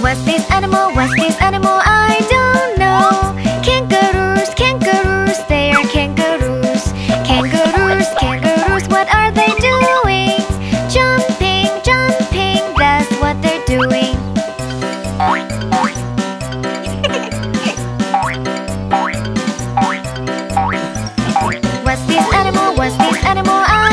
What's this animal? What's this animal? I don't know. Kangaroos, kangaroos, they are kangaroos. Kangaroos, kangaroos, what are they doing? Jumping, jumping, that's what they're doing.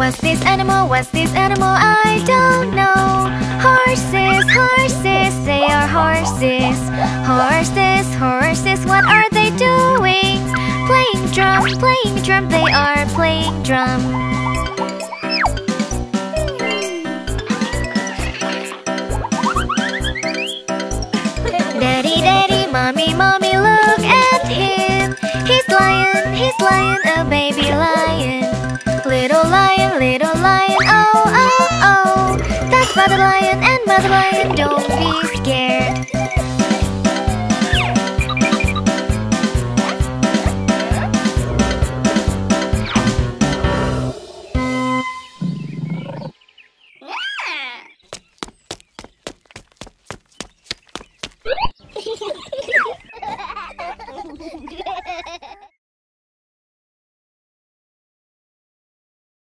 What's this animal? What's this animal? I don't know. Horses, horses, they are horses. Horses, horses, what are they doing? Playing drum, playing drum, they are playing drum. Daddy, daddy, mommy, mommy, look at him. He's lion, he's lion, a baby lion. Little lion, little lion, oh, oh, oh. That's mother lion and mother lion, don't be scared.